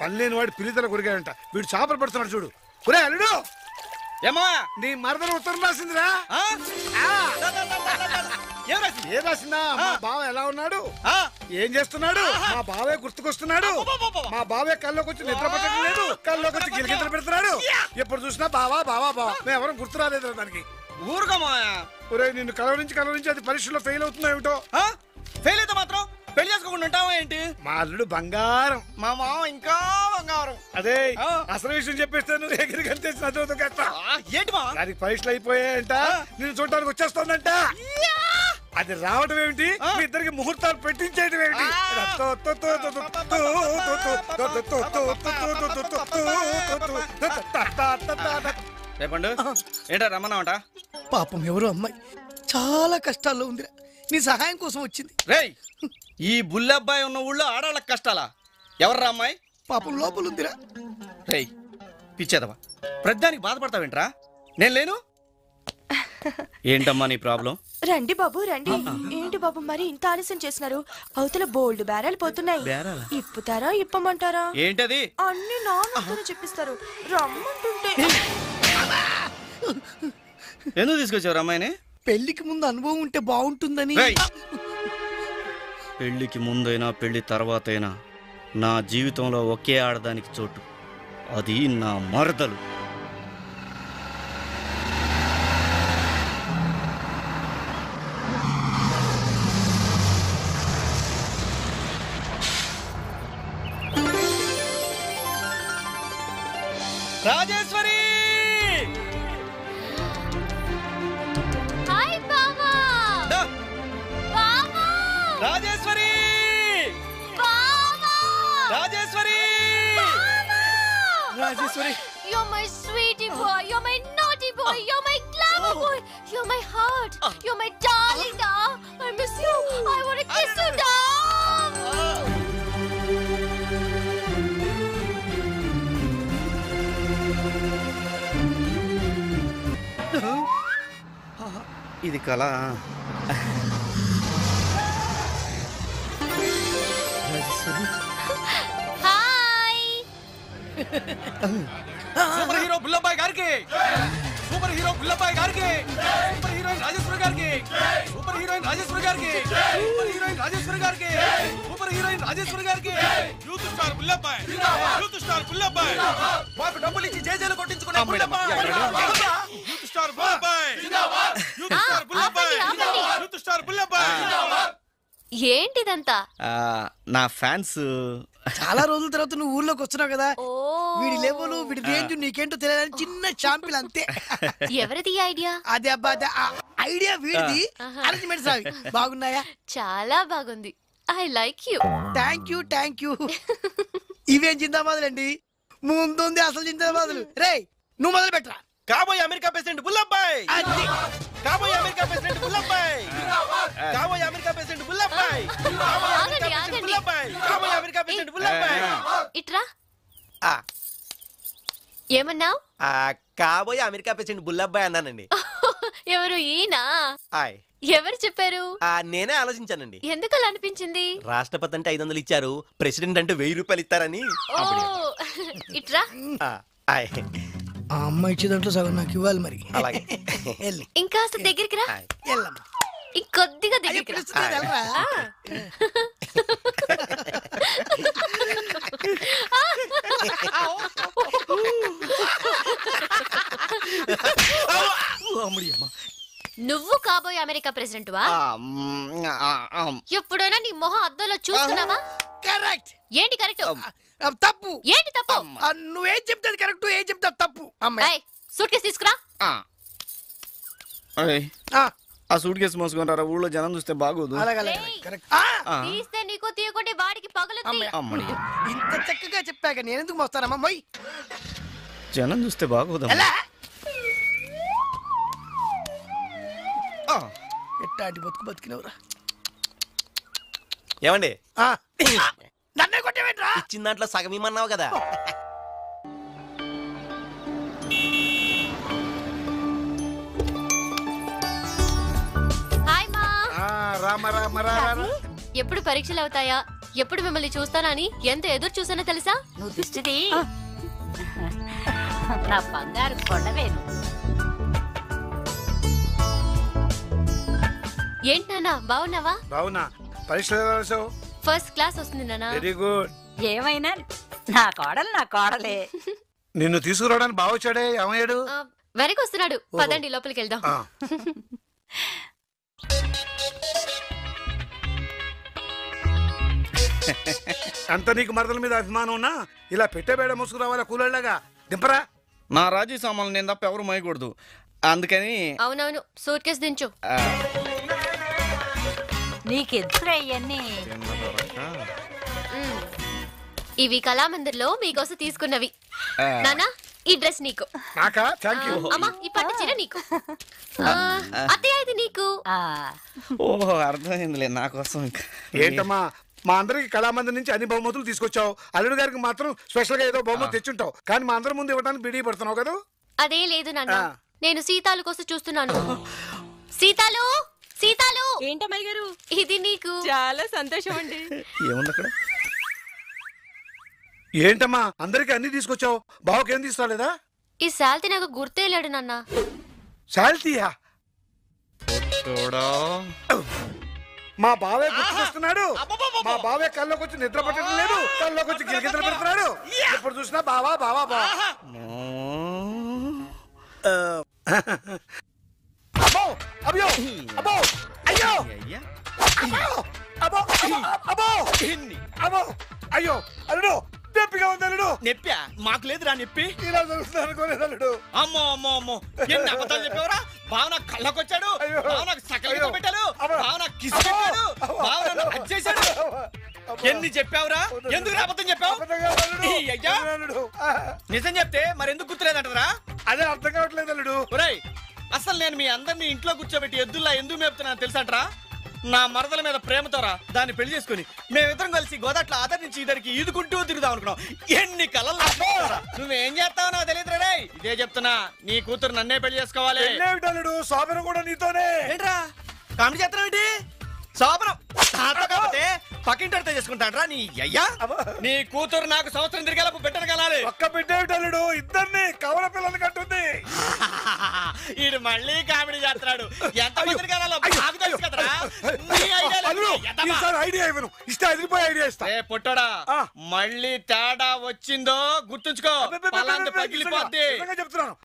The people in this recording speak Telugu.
పని లేని వాడు పిల్లితల కొరిగాడంట వీడు చేపలు పడుతున్నాడు చూడు. ఒరే అల్లుడు! ఏమా నీ మరదలు ఉత్తరం రాసిందిరా. ఏం రాసింది? మా బావ ఎలా ఉన్నాడు? ఆ? ఏం చేస్తున్నాడు? మా బావే గుర్తుకొస్తున్నాడు. మా బావే కల్లోకి వచ్చి నిద్ర పట్టడం లేదు. కల్లోకి వచ్చి గిలిగింతలు పెడుతున్నాడు. ఎప్పుడు చూసినా బావా బావా బావా. మేము ఎవరం గుర్తు రాలేదు దానికి. మాయా ఒరే నిన్ను కలవరించి కలవరించి అది పరీక్షలో ఫెయిల్ అవుతుందో ఏమిటో? ఆ? ఫెయిల్ అయితే మాత్రం పెళ్ళి చేసుకోకుండా ఉంటావా ఏంటి మా అల్లుడు బంగారం మా మామ ఇంకా బంగారం అదే అసలు విషయం చెప్పేస్తాను ఏంటి అది పరీక్షలు అయిపోయాయంట నేను చూడటానికి వచ్చేస్తుందంట అది రావడం ఏమిటి మీ ఇద్దరికి ముహూర్తాలు పెట్టించేయడం ఏమిటి రేపండు ఏంటో రమ్మన్నావంట పాపం ఎవరు అమ్మాయి చాలా కష్టాల్లో ఉందిరా నీ సహాయం కోసం వచ్చింది. రేయ్ ఈ బుల్లబ్బాయి ఉన్న ఊళ్ళో ఆడాళ్ళకి కష్టాలా? ఎవర్రా అమ్మాయి? పాపం లోపల ఉందిరా రేయ్ పిచ్చేదవా? ప్రద్దానికి బాధపడతావేంట్రా? నేను లేను? ఏంటమ్మా నీ ప్రాబ్లం? రండి బాబు రండి. ఏంటి బాబు మరి ఇంత ఆలస్యం చేసినారు అవతల బోల్డ్ బేరాలు పోతున్నాయి. బేరాలా? ఇప్పుతారా ఇప్పమంటారా? ఏంటది? అన్ని నాన్నతోనే చెప్పిస్తారు. రమ్మంటుంటే. ఎందుకు తీసుకొచ్చావు అమ్మాయిని? పెళ్ళికి ముందు అనుభవం ఉంటే బాగుంటుందని. రేయ్! పెళ్ళికి ముందైనా పెళ్ళి తర్వాతైనా నా జీవితంలో ఒకే ఆడదానికి చోటు. అది నా మరదలు. రాజేశ్వరి బావా Rajeshwari Rajeshwari You're my sweetie boy. You're my naughty boy. You're my clever boy. You're my heart. You're my darling, da. I miss you. I want to kiss you, da. ఇది కళ సూపర్ హీరో బుల్లబ్బాయి గారికి. సూపర్ హీరో బుల్లబ్బాయి గారికి. సూపర్ హీరోయిన్ రాజేశ్వరి గారికి. సూపర్ హీరోయిన్ రాజేశ్వరి గారికి. సూపర్ హీరోయిన్ రాజేశ్వరి గారికి. సూపర్ హీరోయిన్ రాజేశ్వరి గారికి. Youth star Bullabbai youth star Bullabbai మాకు డబ్బులు ఇచ్చి జేజేలు కొట్టించుకునే Bullabbai youth star Bullabbai youth star Bullabbai ఆపండి, ఆపండి. యూత్ స్టార్ బుల్లబ్బాయి ఏంటిదంతా? నా ఫ్యాన్స్. చాలా రోజుల తర్వాత నువ్వు ఊర్లోకి వస్తున్నావు కదా. ఓ. వీడి లెవెల్ వీడి రేంజ్ నీకేంటో తెలియదని చిన్న షాంపిల్ అంతే. ఎవరిది ఈ ఐడియా అదే అబ్బా అదే ఆ ఐడియా వీడిది. అరేంజ్మెంట్స్ అవి బాగున్నాయా? చాలా బాగుంది. I like you thank you thank you ఇవేం జిందాబాదులండి ముందుంది అసలు జిందాబాదులు. రే నువ్వు మొదలు పెట్టరా కాబోయే అమెరికా ప్రెసిడెంట్ బుల్లబ్బాయి. అది. కాబోయే అమెరికా ప్రెసిడెంట్ బుల్లబ్బాయి. కాబోయే అమెరికా ప్రెసిడెంట్ బుల్లబ్బాయి ఆగండి, ఆగండి. అమెరికా ప్రెసిడెంట్ ఇట్రా. ఏమన్నావు? కాబోయే అమెరికా ప్రెసిడెంట్ బుల్లబ్బాయి అన్నానండి. ఎవరు ఈయన? ఆయ్. ఎవరు చెప్పారు? నేనే ఆలోచించానండి. ఎందుకు అలా అనిపించింది? రాష్ట్రపతి అంటే ఐదు వందలు ఇచ్చారు ప్రెసిడెంట్ అంటే వెయ్యి రూపాయలు ఇస్తారని ఇట్రా. ఆ, అమ్మాయి ఇచ్చే దాంట్లో సగం నాకు ఇవ్వాలి మరి. అలాగే. ఇంకాస్త దగ్గరికి రా. ఇంకొద్దిగా దగ్గరికి రా? నువ్వు కాబోయే అమెరికా ప్రెసిడెంట్ వా ఎప్పుడైనా నీ మొహం అద్దంలో చూసుకున్నావా కరెక్ట్. ఏంటి కరెక్ట్? తప్పు. ఏంటి తప్పు? ఆ, నువ్వేం చెప్తే అది కరెక్ట్ ఏం చెప్తే తప్పు. అమ్మాయి. సూట్ కేసు తీసుకురా. ఆ. ఆ, సూట్ కేసు మోసుకుంటారా? ఊళ్ళో జనం చూస్తే బాగోదు. తీస్తే నీకు తీయకుంటే వాడికి పగులుద్ది అమ్మడి ఇంత చక్కగా చెప్పాక నేను ఎందుకు మోస్తానమ్మా? మొయ్. జనం చూస్తే బాగోదు ఎట్టాంటి బతుకు బతికినవురా? ఏమండి? ఆ, నన్నే కొట్టేవేంట్రా? ఇచ్చిన దాంట్లో సగం ఇమ్మన్నావు కదా. ఎప్పుడు పరీక్షలు అవుతాయా? ఎప్పుడు మిమ్మల్ని చూస్తానా అని ఎంత ఎదురు చూసానో తెలుసా? నువ్వు దిష్టిది. నా బంగారు కొండవేను. ఏంటి నాన్న బాగున్నావా? పరీక్షలు ఎలా రాసావు ఫస్ట్ క్లాస్ వస్తుంది నాన్న. వెరీ గుడ్ ఏమైనా? నా కోడలు నా కోడలే. నిన్ను తీసుకురావడానికి బాగా వచ్చాడే ఏమయ్యాడు? ఆ, వెనక్కి వస్తున్నాడు. పదండి లోపలికి వెళ్దాం. అంత నీకు మరదల మీద అభిమానం ఉన్నా? ఇలా పెట్టేబేడ ముసుకురావాలా కూలళ్ళగా దింపరా. నా రాజీ సామాన్లు నేను తప్ప ఎవరు మోయకూడదు. అందుకని అవునవును సూట్ కేసు దించు. ఆ, నీకెందుకురా ఇవన్నీ. ఇవి కళామందిర్లో మీకోసం తీసుకున్నవి. నానా ఈ డ్రెస్ నీకు. నాకా? థ్యాంక్ యూ అమ్మా ఈ పట్టు చీర నీకు. అత్తయ్య ఇది నీకు. ఆ, ఓహో అర్థమైందిలే నా కోసం ఇంకా. ఏంటమ్మా మా అందరికి కళామంది నుంచి అన్ని బహుమతులు తీసుకొచ్చావు. అల్లుడు గారికి మాత్రం స్పెషల్గా ఏదో బహుమతి తెచ్చుంటావు. కానీ మా అందరి ముందు ఇవ్వడానికి బిడి పడుతున్నావు కదా? అదే లేదు నాన్న. నేను సీతాలు కోసం చూస్తున్నాను. సీతాలు! సీతాలు! ఏంటమ్మాయి గారు? ఇది నీకు. చాలా సంతోషం అండి. ఏముంది అక్కడ? ఏంటమ్మా? అందరికి అన్ని తీసుకొచ్చావు. బావకి ఏం తీసుకోలేదా ఈ శాల్తీ నాకు గుర్తే లేడు నాన్న. శాల్తీయా? చూడా మా బావే గుర్తుకొస్తున్నాడు. మా బావే కల్లోకి వచ్చి నిద్ర పట్టడం లేదు. కల్లోకి వచ్చి గిరిగిద్దలు పెడుతున్నాడు. ఎప్పుడు చూసినా బావా బావా బావా. అబ్బో అయ్యో అబ్బో. అయ్యో. అబ్బో అబ్బో అబ్బో అబ్బో. అయ్యో అల్లుడు నొప్పిగా ఉంది అల్లుడు. నెప్పా? మాకు లేదురా నెప్పి. ఇలా జరుగుతుంది అనుకోలేదు అల్లుడు. అమ్మో అమ్మో అమ్మో. ఎన్ని అబద్ధాలు చెప్పావురా? భావన కళ్ళకొచ్చాడు. భావన సకలితో. పెట్టాడు. భావన కిస్. పెట్టాడు. భావన అచ్చేశాడు ఎన్ని చెప్పావురా? ఎందుకు అబద్ధం చెప్పావు? నిజం చెప్తే మరి ఎందుకు గుర్తులేదంటారా? అదే అర్థం కావట్లేదు అల్లుడు. ఒరేయ్ అసలు నేను మీ అందరిని ఇంట్లో కూర్చోబెట్టి ఎద్దుల్లా ఎందుకు మేపుతున్నాను తెలుసంటరా? నా మరదల మీద ప్రేమతోరా దాన్ని పెళ్ళి చేసుకుని మేమిద్దరం కలిసి గోదట్ల ఆదరి నుంచి ఇద్దరికి ఈదుకుంటూ తిరుగుదాం అనుకున్నాం. ఎన్ని కలలు నాటుకున్నావురా? నువ్వేం చేస్తావో నాకు తెలియదు రే. ఇదే చెప్తున్నా నీ కూతురు నన్నే పెళ్ళి చేసుకోవాలి. శోభన కూడా నీతోనే. ఏంట్రా? కామెడీ చేస్తున్నావు ఏంటి కాకపోతే పక్కింటితో చేసుకుంటాడ్రా నీ అయ్యా నీ కూతురు నాకు సంవత్సరం తిరిగేలా బిడ్డను కలాలి ఒక్క బిడ్డేమిటి అల్లుడు ఇద్దరిని కవల పిల్లలు కట్టుంది. ఈడు మళ్ళీ కామెడీ చేస్తున్నాడు. ఎంత కనాలో అయ్యో, నాకు తెలుసు కదరా. నీ ఐడియా లేదు. ఈసారి ఐడియా ఇవ్వను. ఇస్తే అదిరిపోయి ఐడియా ఇస్తా. ఏ పొట్టోడా. మళ్ళీ తేడా వచ్చిందో గుర్తుంచుకో. నిజంగా- పగిలిపోద్ది. నిజంగా చెప్తున్నాను.